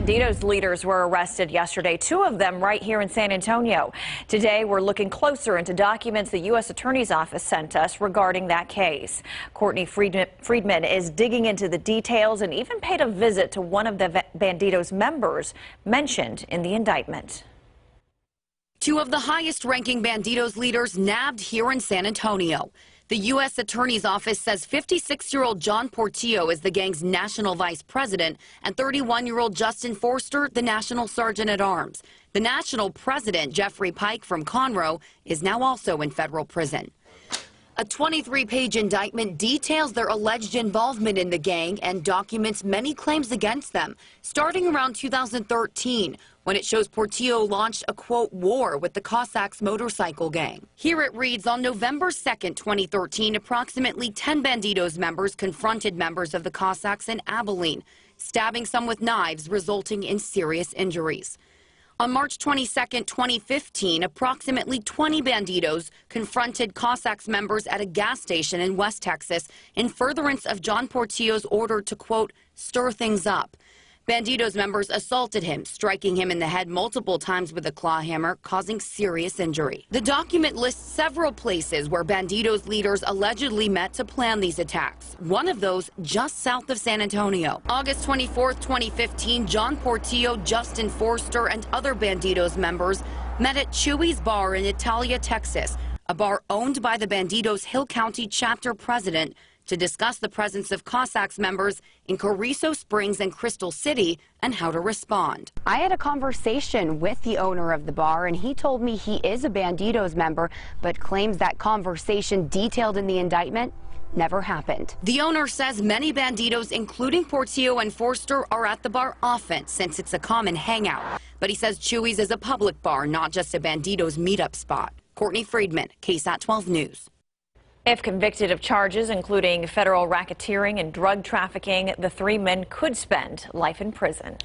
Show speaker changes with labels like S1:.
S1: Bandidos leaders were arrested yesterday, two of them right here in San Antonio. Today, we're looking closer into documents the U.S. Attorney's Office sent us regarding that case. Courtney Friedman is digging into the details and even paid a visit to one of the Bandidos members mentioned in the indictment.
S2: Two of the highest ranking Bandidos leaders nabbed here in San Antonio. The U.S. Attorney's Office says 56-year-old John Portillo is the gang's national vice president and 31-year-old Justin Forster, the national sergeant at arms. The national president, Jeffrey Pike from Conroe, is now also in federal prison. A 23-page indictment details their alleged involvement in the gang and documents many claims against them, starting around 2013, when it shows Portillo launched a, quote, war with the Cossacks motorcycle gang. Here it reads, on November 2, 2013, approximately 10 Bandidos members confronted members of the Cossacks in Abilene, stabbing some with knives, resulting in serious injuries. On March 22, 2015, approximately 20 bandidos confronted Cossacks members at a gas station in West Texas in furtherance of John Portillo's order to, quote, stir things up. Bandidos members assaulted him, striking him in the head multiple times with a claw hammer, causing serious injury. The document lists several places where Bandidos leaders allegedly met to plan these attacks. One of those just south of San Antonio. August 24, 2015, John Portillo, Justin Forster, and other Bandidos members met at Chuy's Bar in Italia, Texas, a bar owned by the Bandidos Hill County chapter president to discuss the presence of Cossacks members in Carrizo Springs and Crystal City and how to respond.
S3: I had a conversation with the owner of the bar, and he told me he is a Bandidos member, but claims that conversation detailed in the indictment never happened.
S2: The owner says many bandidos, including Portillo and Forster, are at the bar often since it's a common hangout. But he says Chuy's is a public bar, not just a bandidos meetup spot. Courtney Friedman, KSAT 12 News.
S1: If convicted of charges including federal racketeering and drug trafficking, the three men could spend life in prison.